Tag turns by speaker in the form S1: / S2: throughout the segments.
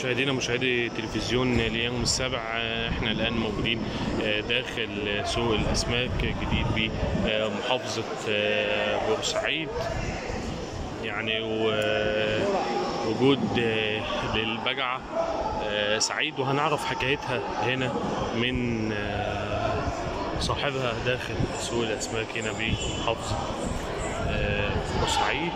S1: مشاهدينا مشاهدي تلفزيون اليوم السابع آه، إحنا الآن موجودين آه، داخل سوق الأسماك جديد بمحافظة آه، بورسعيد. يعني و- وجود آه، للبجعة آه، سعيد وهنعرف حكايتها هنا من آه، صاحبها داخل سوق الأسماك هنا بمحافظة آه، بورسعيد.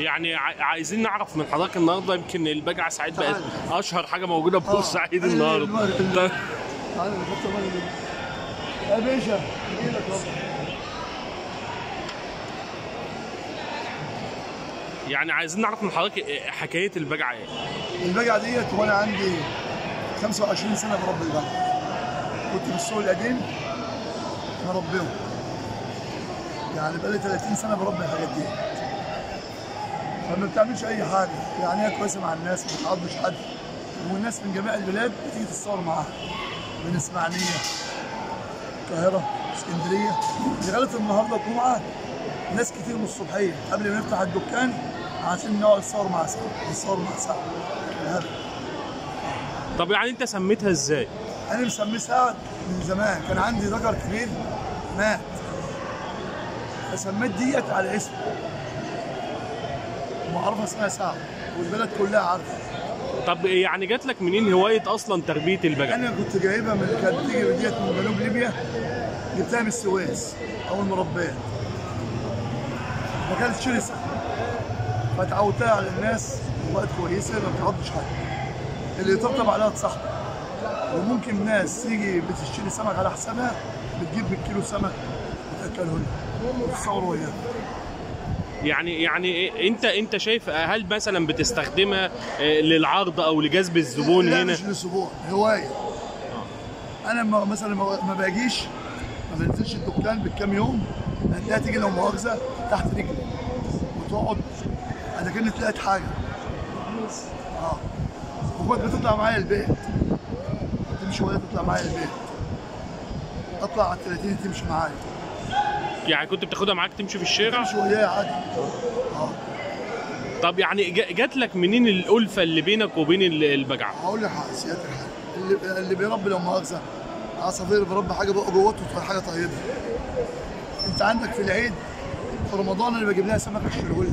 S1: يعني عايزين نعرف من حضرتك النهارده يمكن البجعة سعيد بقت. أشهر حاجة موجودة في بورسعيد
S2: آه.
S1: النهارده. طيب،.
S2: يا باشا
S1: يعني عايزين نعرف من حضرتك حكاية البجعة إيه؟
S2: البجعة ديت وأنا عندي 25 سنة بربي البجعه كنت في السوق القديم مربيهم يعني بقالي 30 سنة بربي الحاجات دي. فما بتعملش أي حاجة. يعني هي كويسة مع الناس ما بتعضش حد. والناس من جميع البلاد بتيجي تتصور معاها. من إسماعيلية القاهرة اسكندرية. لغاية النهارده الجمعة ناس كتير من الصبحية. قبل ما نفتح الدكان عشان نقعد نتصور مع سعد نتصور مع سعد.
S1: طب يعني أنت سميتها إزاي؟
S2: أنا مسميه سعد من زمان. كان عندي ذكر كبير مات. فسميت ديت على اسمه. معروفة اسمها سعد والبلد كلها عارفة.
S1: طب يعني جات لك منين هواية أصلا تربية البجعه
S2: أنا كنت جايبها من كانت بتيجي ديت من جنوب ليبيا جبتها من السويس أول مربيه فكانت شرسة. فتعودتها على الناس وبقت كويسة ما بتعضش حد. اللي يطبطب عليها تصاحبه وممكن ناس تيجي بتشتري سمك على حسابها بتجيب بالكيلو سمك وتاكله لها وتصوروا وياها
S1: يعني يعني انت انت شايف هل مثلا بتستخدمها آه، للعرض أو لجذب الزبون
S2: لا
S1: هنا؟
S2: مش للزبون هواية. أنا مثلا ما ما باجيش ما بنزلش الدكان بالكام يوم هتلاقيها تيجي لو مؤاخذة تحت رجلي. وتقعد أنا كانت لقيت حاجة. آه. وكنت بتطلع معايا البيت. تمشي وهي تطلع معايا البيت. اطلع على ال 30 تمشي معايا.
S1: يعني كنت بتاخدها معاك تمشي في الشارع؟
S2: تمشي وياي عادي.
S1: طب يعني جا- جات لك منين الألفة اللي بينك وبين ال- البجعة؟
S2: هقول لك حاجة سيادة الحاج. اللي, اللي بيربي لو مؤاخذه عصافير بيربي حاجة بقى جوته حاجة طيبة. أنت عندك في العيد في رمضان أنا بجيب لها سمك لها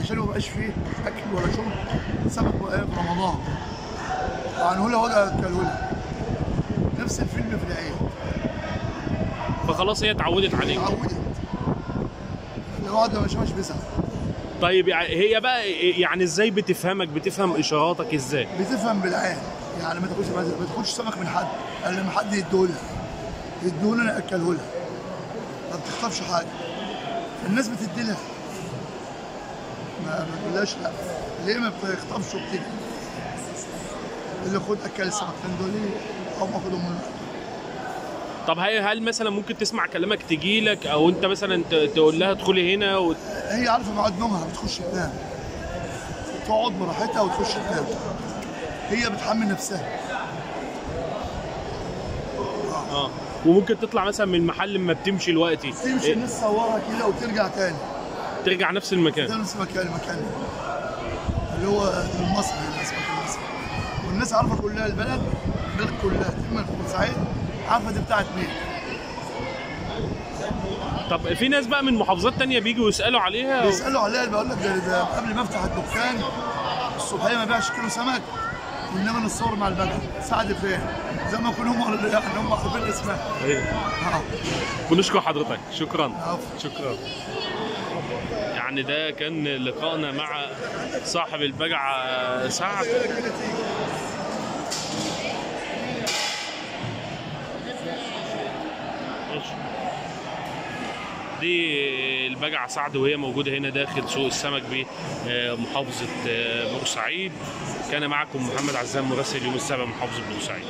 S2: عشان ما يبقاش فيه أكل ولا شرب سمك بقى في رمضان. وعنه لها وجه اكله لها نفس الفيلم في العيد.
S1: فخلاص هي اتعودت عليك.
S2: اتعودت. لو واحد ما شافش بيزعل
S1: طيب هي بقى يعني إزاي بتفهمك؟ بتفهم إشاراتك إزاي؟
S2: بتفهم بالعين. يعني ما تاخدش ما تاخدش سمك من حد. الا لما حد يديهولها يديهولها أنا اكله لها ما بتخطفش حاجة. الناس بتدي لها ما ما تقولهاش لا. ليه ما بتخطفش وبتدي اللي خد أكل السمكتين دول أو ما خدهم من
S1: طب هي هل مثلا ممكن تسمع كلامك تجي لك أو أنت مثلا تقول لها ادخلي هنا و...
S2: هي عارفة ميعاد نومها بتخش تنام. تقعد براحتها وتخش تنام. هي بتحمل نفسها.
S1: آه. وممكن تطلع مثلا من المحل لما بتمشي دلوقتي.
S2: تمشي
S1: إيه،
S2: الناس تصورها كده وترجع تاني.
S1: ترجع نفس المكان.
S2: نفس مكان المكان. اللي هو المصري المصري. والناس عارفة كلها البلد البلد كلها. تم في دي بتاعت مين؟
S1: طب في ناس بقى من محافظات تانية بيجوا يسألوا عليها.
S2: بيسألوا عليها بقول لك ده, قبل ما أفتح الدكان الصبحية ما بيعش كيلو سمك وانما نتصور مع البقر سعد فين زي ما يكون هم يعني هم عارفين اسمها.
S1: أيوه
S2: آه.
S1: ونشكر حضرتك. شكرا.
S2: العفو.
S1: شكرا. يعني ده كان لقائنا مع صاحب البجعة سعد. دي البجعة سعد وهي موجودة هنا داخل سوق السمك بمحافظة بورسعيد. كان معكم محمد عزام مراسل يوم السابع محافظة بورسعيد.